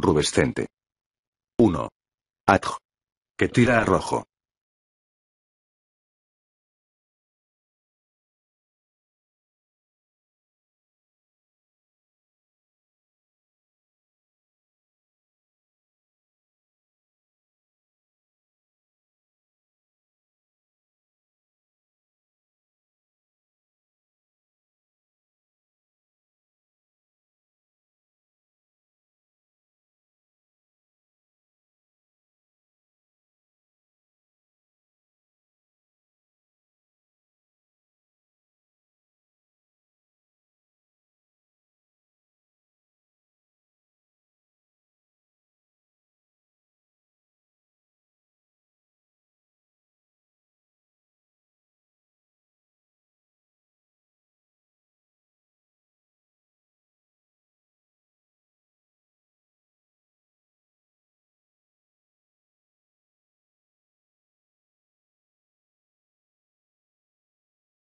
Rubescente. 1. Adj. Que tira a rojo.